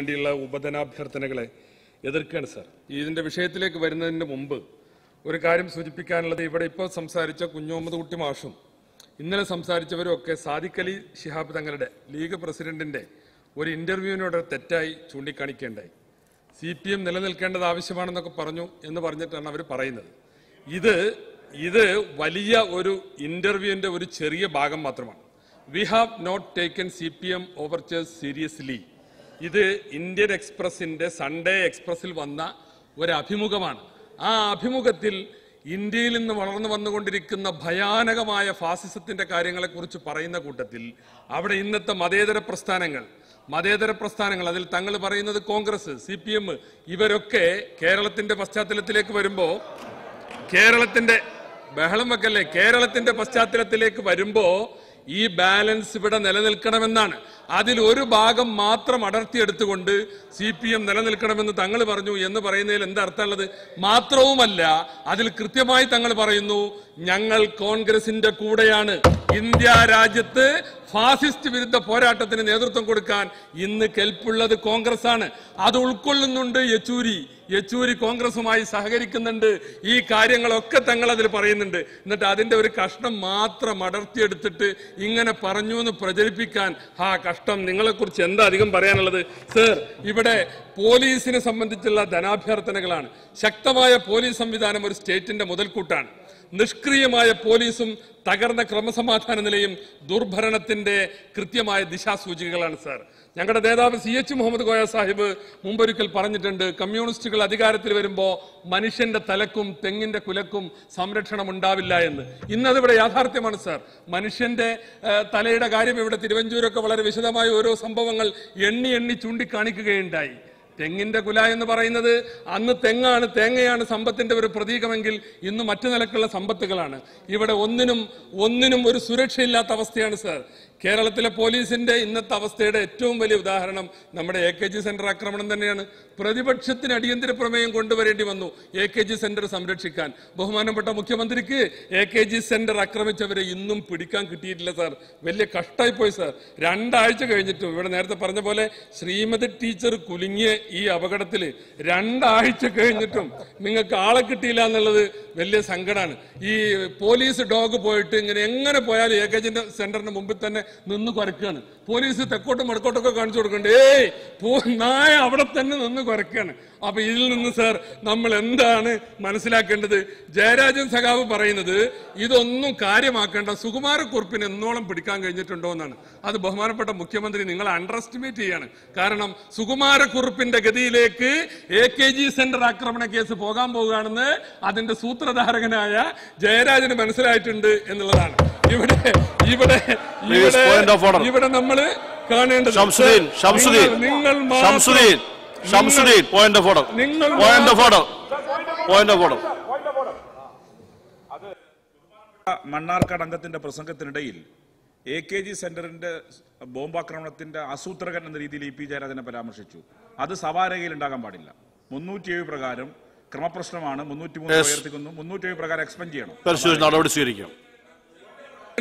വേണ്ടിയുള്ള ഉപധനാഭ്യർത്ഥനകളെ എതിർക്കുകയാണ് സാർ. ഇതിന്റെ വിഷയത്തിലേക്ക് വരുന്നതിന് മുമ്പ് ഒരു കാര്യം സൂചിപ്പിക്കാനുള്ളത് ഇവിടെ ഇപ്പോൾ സംസാരിച്ച കുഞ്ഞോമത് കുട്ടി മാഷും ഇന്നലെ സംസാരിച്ചവരും ഒക്കെ സാദിഖ് അലി ശിഹാബ് തങ്ങളുടെ ലീഗ് പ്രസിഡന്റിന്റെ ഒരു ഇന്റർവ്യൂവിനോട് തെറ്റായി ചൂണ്ടിക്കാണിക്കേണ്ടായി. സി പി എം നിലനിൽക്കേണ്ടത് ആവശ്യമാണെന്നൊക്കെ പറഞ്ഞു എന്ന് പറഞ്ഞിട്ടാണ് അവർ പറയുന്നത്. ഇത് ഇത് വലിയ ഒരു ഇന്റർവ്യൂവിന്റെ ഒരു ചെറിയ ഭാഗം മാത്രമാണ്. We have not taken C P M overtures seriously. ഇത് ഇന്ത്യൻ എക്സ്പ്രസിന്റെ സൺഡേ എക്സ്പ്രസിൽ വന്ന ഒരു അഭിമുഖമാണ് ആ അഭിമുഖത്തിൽ ഇന്ത്യയിൽ നിന്ന് വളർന്നു വന്നുകൊണ്ടിരിക്കുന്ന ഭയാനകമായ ഫാസിസത്തിന്റെ കാര്യങ്ങളെക്കുറിച്ച് പറയുന്ന കൂട്ടത്തിൽ അവിടെ ഇന്നത്തെ മതേതര പ്രസ്ഥാനങ്ങൾ മതേതര പ്രസ്ഥാനങ്ങൾ അതിൽ തങ്ങൾ പറയുന്നത് കോൺഗ്രസ് സി പി എം ഇവരൊക്കെ കേരളത്തിന്റെ പശ്ചാത്തലത്തിലേക്ക് വരുമ്പോ കേരളത്തിന്റെ ബഹളം വെക്കല്ലേ കേരളത്തിന്റെ പശ്ചാത്തലത്തിലേക്ക് വരുമ്പോ ഈ ബാലൻസ് ഇവിടെ നിലനിൽക്കണമെന്നാണ്. അതിൽ ഒരു ഭാഗം മാത്രം അടർത്തിയെടുത്തുകൊണ്ട് സി പി എം നിലനിൽക്കണമെന്ന് തങ്ങൾ പറഞ്ഞു എന്ന് പറയുന്നതിൽ എന്താ അർത്ഥമുള്ളത് മാത്രവുമല്ല അതിൽ കൃത്യമായി തങ്ങൾ പറയുന്നു ഞങ്ങൾ കോൺഗ്രസിന്റെ കൂടെയാണ്. ഇന്ത്യ രാജ്യത്ത് ഫാസിസ്റ്റ് വിരുദ്ധ പോരാട്ടത്തിന് നേതൃത്വം കൊടുക്കാൻ ഇന്ന് കെൽപ്പുള്ളത് കോൺഗ്രസ് ആണ് അത് ഉൾക്കൊള്ളുന്നുണ്ട് യെച്ചൂരി. യെച്ചൂരി കോൺഗ്രസുമായി സഹകരിക്കുന്നുണ്ട്. ഈ കാര്യങ്ങളൊക്കെ തങ്ങൾ അതിൽ പറയുന്നുണ്ട്. എന്നിട്ട് അതിന്റെ ഒരു കഷ്ണം മാത്രം അടർത്തിയെടുത്തിട്ട് ഇങ്ങനെ പറഞ്ഞു എന്ന് പ്രചരിപ്പിക്കാൻ ആ കഷ്ടം. നിങ്ങളെക്കുറിച്ച് എന്താ അധികം പറയാനുള്ളത്? സർ ഇവിടെ പോലീസിനെ സംബന്ധിച്ചുള്ള ധനാഭ്യർത്ഥനകളാണ്. ശക്തമായ പോലീസ് സംവിധാനം ഒരു സ്റ്റേറ്റിന്റെ മുതൽക്കൂട്ടാണ്. നിഷ്ക്രിയമായ പോലീസും തകർന്ന ക്രമസമാധാന നിലയും ദുർഭരണത്തിന്റെ കൃത്യമായ ദിശാസൂചികകളാണ് സാർ. ഞങ്ങളുടെ നേതാവ് സി എച്ച് മുഹമ്മദ് കോയ സാഹിബ് മുമ്പൊരിക്കൽ പറഞ്ഞിട്ടുണ്ട് കമ്മ്യൂണിസ്റ്റുകൾ അധികാരത്തിൽ വരുമ്പോൾ മനുഷ്യന്റെ തലക്കും തെങ്ങിന്റെ കുലക്കും സംരക്ഷണം ഉണ്ടാവില്ല എന്ന്. ഇന്നതിവിടെ യാഥാർത്ഥ്യമാണ് സാർ. മനുഷ്യന്റെ തലയുടെ കാര്യം ഇവിടെ തിരുവഞ്ചൂരൊക്കെ വളരെ വിശദമായ ഓരോ സംഭവങ്ങൾ എണ്ണി എണ്ണി ചൂണ്ടിക്കാണിക്കുകയുണ്ടായി. തെങ്ങിന്റെ കുല എന്ന് പറയുന്നത് അന്ന് തെങ്ങാണ് തേങ്ങയാണ് സമ്പത്തിന്റെ ഒരു പ്രതീകമെങ്കിൽ ഇന്ന് മറ്റു നിലക്കുള്ള സമ്പത്തുകളാണ്. ഇവിടെ ഒന്നിനും ഒന്നിനും ഒരു സുരക്ഷയില്ലാത്ത അവസ്ഥയാണ് സാർ. കേരളത്തിലെ പോലീസിന്റെ ഇന്നത്തെ അവസ്ഥയുടെ ഏറ്റവും വലിയ ഉദാഹരണം നമ്മുടെ എ കെ ജി സെന്റർ ആക്രമണം തന്നെയാണ്. പ്രതിപക്ഷത്തിന് അടിയന്തര പ്രമേയം കൊണ്ടുവരേണ്ടി വന്നു എ കെ ജി സെന്റർ സംരക്ഷിക്കാൻ. ബഹുമാനപ്പെട്ട മുഖ്യമന്ത്രിക്ക് എ കെ ജി സെന്റർ ആക്രമിച്ചവരെ ഇന്നും പിടിക്കാൻ കിട്ടിയിട്ടില്ല സാർ. വലിയ കഷ്ടായി പോയി സാർ. രണ്ടാഴ്ച കഴിഞ്ഞിട്ടും ഇവിടെ നേരത്തെ പറഞ്ഞ പോലെ ശ്രീമതി ടീച്ചർ കുലുങ്ങിയ ഈ അപകടത്തിൽ രണ്ടാഴ്ച കഴിഞ്ഞിട്ടും നിങ്ങൾക്ക് ആളെ കിട്ടിയില്ല എന്നുള്ളത് വലിയ സങ്കടമാണ് ഈ പോലീസ് ഡോഗ് പോയിട്ട് ഇങ്ങനെ എങ്ങനെ പോയാലും എ കെ ജി സെന്ററിന് മുമ്പിൽ തന്നെ നിന്ന് കുരക്കുകയാണ് പോലീസ് തെക്കോട്ടും വടക്കോട്ടൊക്കെ കാണിച്ചു കൊടുക്കണ്ടേ. നായ അവിടെ തന്നെ നിന്ന് കുരക്കുകയാണ് അപ്പൊ ഇതിൽ നിന്ന് സാർ നമ്മൾ എന്താണ് മനസ്സിലാക്കേണ്ടത്? ജയരാജൻ സഖാവ് പറയുന്നത് ഇതൊന്നും കാര്യമാക്കേണ്ട. സുകുമാരക്കുറിപ്പിന് എന്നോളം പിടിക്കാൻ കഴിഞ്ഞിട്ടുണ്ടോ എന്നാണ്. അത് ബഹുമാനപ്പെട്ട മുഖ്യമന്ത്രി നിങ്ങൾ അണ്ടർ എസ്റ്റിമേറ്റ് ചെയ്യാണ്. കാരണം സുകുമാരക്കുറിപ്പിന്റെ ഗതിയിലേക്ക് എ കെ ജി സെന്റർ ആക്രമണ കേസ് പോകാൻ പോവുകയാണെന്ന് അതിന്റെ സൂത്രധാരകനായ ജയരാജന് മനസ്സിലായിട്ടുണ്ട് എന്നുള്ളതാണ്. ഇവിടെ ഇവിടെ. ഇവിടെ ഇവിടെ നമ്മൾ കാണേണ്ടത് നിങ്ങൾ- point of order point of order point of order Mannarkkad അംഗത്തിന്റെ പ്രസംഗത്തിനിടയിൽ എ കെ ജി സെന്ററിന്റെ ബോംബാക്രമണത്തിന്റെ ആസൂത്രകൻ എന്ന രീതിയിൽ ഇ പി ജയരാജനെ പരാമർശിച്ചു. അത് സവാരകയിൽ ഉണ്ടാകാൻ പാടില്ല. മുന്നൂറ്റിയേഴ് പ്രകാരം ക്രമപ്രശ്നമാണ്. മുന്നൂറ്റി മൂന്ന്. ഉയർത്തിക്കുന്നു. മുന്നൂറ്റിയേഴ് പ്രകാരം എക്സ്പെൻഡ് ചെയ്യണം. നടപടി സ്വീകരിക്കും.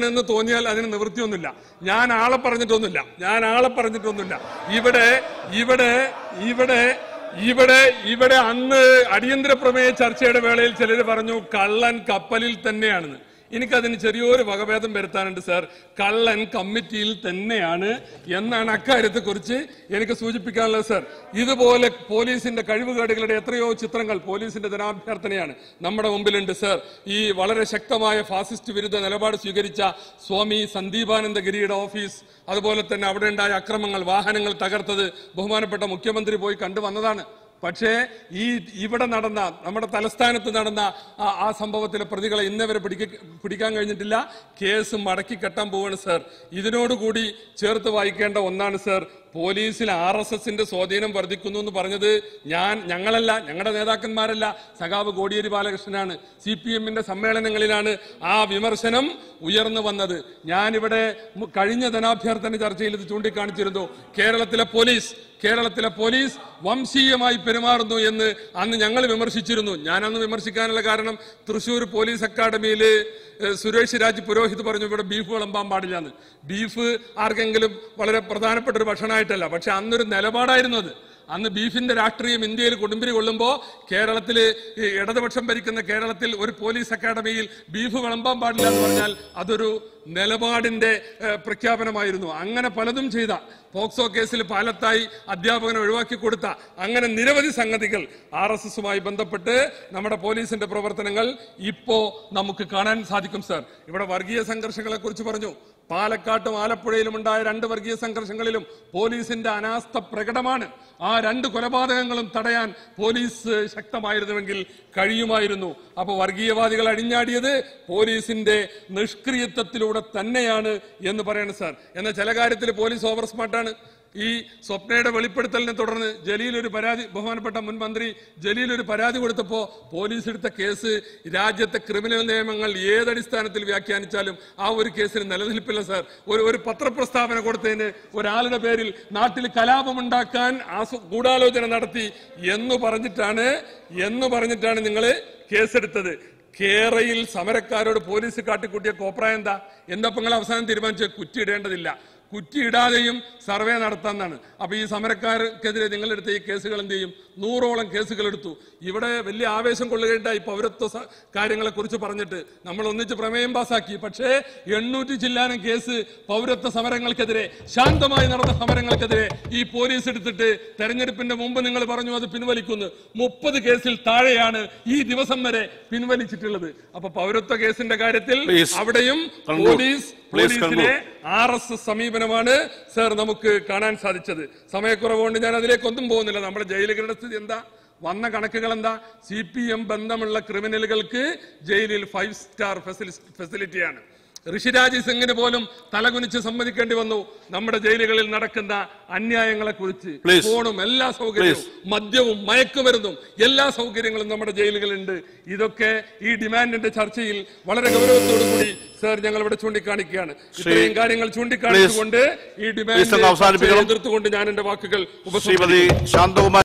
എന്ന് തോന്നിയാൽ അതിന് നിവൃത്തിയൊന്നുമില്ല. ഞാൻ ആളെ പറഞ്ഞിട്ടൊന്നുമില്ല. ഞാൻ ആളെ പറഞ്ഞിട്ടൊന്നുമില്ല. ഇവിടെ ഇവിടെ ഇവിടെ ഇവിടെ ഇവിടെ അന്ന് അടിയന്തര പ്രമേയ ചർച്ചയുടെ വേളയിൽ ചിലർ പറഞ്ഞു കള്ളൻ കപ്പലിൽ തന്നെയാണെന്ന്. എനിക്കതിന് ചെറിയൊരു വകഭേദം വരുത്താനുണ്ട് സാർ. കള്ളൻ കമ്മിറ്റിയിൽ തന്നെയാണ് എന്നാണ് അക്കാര്യത്തെ കുറിച്ച് എനിക്ക് സൂചിപ്പിക്കാനുള്ളത് സാർ. ഇതുപോലെ പോലീസിന്റെ കഴിവുകേടുകളുടെ എത്രയോ ചിത്രങ്ങൾ പോലീസിന്റെ ജനാഭ്യർത്ഥനയാണ് നമ്മുടെ മുമ്പിലുണ്ട് സാർ. ഈ വളരെ ശക്തമായ ഫാസിസ്റ്റ് വിരുദ്ധ നിലപാട് സ്വീകരിച്ച സ്വാമി സന്ദീപാനന്ദഗിരിയുടെ ഓഫീസ് അതുപോലെ തന്നെ അവിടെ ഉണ്ടായ അക്രമങ്ങൾ വാഹനങ്ങൾ തകർത്തത് ബഹുമാനപ്പെട്ട മുഖ്യമന്ത്രി പോയി കണ്ടുവന്നതാണ്. പക്ഷേ ഈ ഇവിടെ നടന്ന നമ്മുടെ തലസ്ഥാനത്ത് നടന്ന ആ- സംഭവത്തിലെ പ്രതികളെ ഇന്നവരെ പിടിക്ക പിടിക്കാൻ കഴിഞ്ഞിട്ടില്ല. കേസ് മടക്കി കെട്ടാൻ പോവാണ് സാർ. ഇതിനോടുകൂടി ചേർത്ത് വായിക്കേണ്ട ഒന്നാണ് സാർ പോലീസിൽ ആർ എസ് എസിന്റെ സ്വാധീനം വർദ്ധിക്കുന്നു എന്ന് പറഞ്ഞത് ഞാൻ ഞങ്ങളല്ല ഞങ്ങളുടെ നേതാക്കന്മാരല്ല. സഖാവ് കോടിയേരി ബാലകൃഷ്ണനാണ്. സി പി എമ്മിന്റെ സമ്മേളനങ്ങളിലാണ് ആ വിമർശനം ഉയർന്നു വന്നത്. ഞാനിവിടെ കഴിഞ്ഞ ധനാഭ്യർത്ഥന ചർച്ചയിൽ ഇത് ചൂണ്ടിക്കാണിച്ചിരുന്നു. കേരളത്തിലെ പോലീസ് കേരളത്തിലെ പോലീസ് വംശീയമായി പെരുമാറുന്നു എന്ന് അന്ന് ഞങ്ങൾ വിമർശിച്ചിരുന്നു. ഞാൻ അന്ന് വിമർശിക്കാനുള്ള കാരണം തൃശൂർ പോലീസ് അക്കാദമിയിൽ സുരേഷ് രാജ് പുരോഹിത് പറഞ്ഞു ഇവിടെ ബീഫ് വിളമ്പാൻ പാടില്ല എന്ന് ബീഫ് ആർക്കെങ്കിലും വളരെ പ്രധാനപ്പെട്ട ഒരു ഭക്ഷണമായിട്ടല്ല പക്ഷെ അന്നൊരു നിലപാടായിരുന്നു അത്. അന്ന് ബീഫിന്റെ രാഷ്ട്രീയം ഇന്ത്യയിൽ കൊടുമ്പിരി കൊള്ളുമ്പോൾ കേരളത്തിൽ ഇടതുപക്ഷം ഭരിക്കുന്ന കേരളത്തിൽ ഒരു പോലീസ് അക്കാഡമിയിൽ ബീഫ് വിളമ്പാൻ പാടില്ല എന്ന് പറഞ്ഞാൽ അതൊരു നിലപാടിന്റെ പ്രഖ്യാപനമായിരുന്നു. അങ്ങനെ പലതും ചെയ്ത. പോക്സോ കേസിൽ പാലത്തായി അധ്യാപകനെ ഒഴിവാക്കി കൊടുത്ത. അങ്ങനെ നിരവധി സംഗതികൾ ആർ എസ് എസുമായി ബന്ധപ്പെട്ട് നമ്മുടെ പോലീസിന്റെ പ്രവർത്തനങ്ങൾ ഇപ്പോ നമുക്ക് കാണാൻ സാധിക്കും സർ. ഇവിടെ വർഗീയ സംഘർഷങ്ങളെ കുറിച്ച് പറഞ്ഞു. പാലക്കാട്ടും ആലപ്പുഴയിലും ഉണ്ടായ രണ്ട് വർഗീയ സംഘർഷങ്ങളിലും പോലീസിന്റെ അനാസ്ഥ പ്രകടമാണ്. ആ രണ്ട് കൊലപാതകങ്ങളും തടയാൻ പോലീസ് ശക്തമായിരുന്നുവെങ്കിൽ കഴിയുമായിരുന്നു. അപ്പോൾ വർഗീയവാദികൾ അഴിഞ്ഞാടിയത് പോലീസിന്റെ നിഷ്ക്രിയത്വത്തിലൂടെ തന്നെയാണ് എന്ന് പറയണം സാർ. എന്നാൽ ചില കാര്യത്തിൽ പോലീസ് ഓവർ സ്മാർട്ടാണ്. ഈ സ്വപ്നയുടെ വെളിപ്പെടുത്തലിനെ തുടർന്ന് ജലീൽ ഒരു പരാതി ബഹുമാനപ്പെട്ട മുൻ മന്ത്രി ജലീൽ ഒരു പരാതി കൊടുത്തപ്പോൾ പോലീസ് എടുത്ത കേസ് രാജ്യത്തെ ക്രിമിനൽ നിയമങ്ങൾ ഏതടിസ്ഥാനത്തിൽ വ്യാഖ്യാനിച്ചാലും ആ ഒരു കേസിന് നിലനിൽപ്പില്ല സാർ. ഒരു ഒരു പത്രപ്രസ്താവന കൊടുത്തതിന് ഒരാളുടെ പേരിൽ നാട്ടിൽ കലാപമുണ്ടാക്കാൻ ഗൂഢാലോചന നടത്തി എന്ന് പറഞ്ഞിട്ടാണ് എന്ന് പറഞ്ഞിട്ടാണ് നിങ്ങൾ കേസെടുത്തത്. കേരയിൽ സമരക്കാരോട് പോലീസ് കാട്ടിക്കൂട്ടിയ കോപ്രായ എന്താ? എന്താ നിങ്ങൾ അവസാനം തീരുമാനിച്ച് കുറ്റിയിടേണ്ടതില്ല. കുറ്റിയിടാതെയും സർവേ നടത്താമെന്നാണ് അപ്പൊ ഈ സമരക്കാർക്കെതിരെ നിങ്ങളെടുത്ത ഈ കേസുകൾ എന്ത് ചെയ്യും? നൂറോളം കേസുകൾ എടുത്തു. ഇവിടെ വലിയ ആവേശം കൊള്ളുകയുണ്ടായി. പൗരത്വ കാര്യങ്ങളെ കുറിച്ച് പറഞ്ഞിട്ട് നമ്മൾ ഒന്നിച്ച് പ്രമേയം പാസാക്കി. പക്ഷേ എണ്ണൂറ്റി ചില്ലാനം കേസ് പൗരത്വ സമരങ്ങൾക്കെതിരെ ശാന്തമായി നടന്ന സമരങ്ങൾക്കെതിരെ ഈ പോലീസ് എടുത്തിട്ട് തെരഞ്ഞെടുപ്പിന്റെ മുമ്പ് നിങ്ങൾ പറഞ്ഞു അത് പിൻവലിക്കുന്നു. മുപ്പത് കേസിൽ താഴെയാണ് ഈ ദിവസം വരെ പിൻവലിച്ചിട്ടുള്ളത്. അപ്പൊ പൗരത്വ കേസിന്റെ കാര്യത്തിൽ അവിടെയും പോലീസ് പോലീസിലെ ആർ എസ് എസ് സമീപനമാണ് സർ നമുക്ക് കാണാൻ സാധിച്ചത്. സമയക്കുറവുകൊണ്ട് ഞാൻ അതിലേക്കൊന്നും പോകുന്നില്ല. നമ്മുടെ ജയിലുകളുടെ സ്ഥിതി എന്താ? വന്ന കണക്കുകൾ എന്താ സി പി എം ബന്ധമുള്ള ക്രിമിനലുകൾക്ക് ജയിലിൽ ഫൈവ് സ്റ്റാർ ഫെസിലിറ്റിയാണ്. ഋഷിരാജ് സിംഗിന് പോലും തലകുനിച്ച് സമ്മതിക്കേണ്ടി വന്നു. നമ്മുടെ ജയിലുകളിൽ നടക്കുന്ന അന്യായങ്ങളെ കുറിച്ച് ഫോണും എല്ലാ സൗകര്യവും മദ്യവും മയക്കുമരുന്നും എല്ലാ സൗകര്യങ്ങളും നമ്മുടെ ജയിലുകളുണ്ട് ഇതൊക്കെ ഈ ഡിമാൻഡിന്റെ ചർച്ചയിൽ വളരെ ഗൗരവത്തോടു കൂടി സർ ഞങ്ങൾ ഇവിടെ ചൂണ്ടിക്കാണിക്കുകയാണ് ഇത്രയും കാര്യങ്ങൾ ചൂണ്ടിക്കാണിച്ചുകൊണ്ട് ഈ ഡിമാൻഡ്. എതിർത്തുകൊണ്ട് ഞാൻ എന്റെ വാക്കുകൾ ഉപസംഹരിക്കുന്നു ശാന്തകുമാരി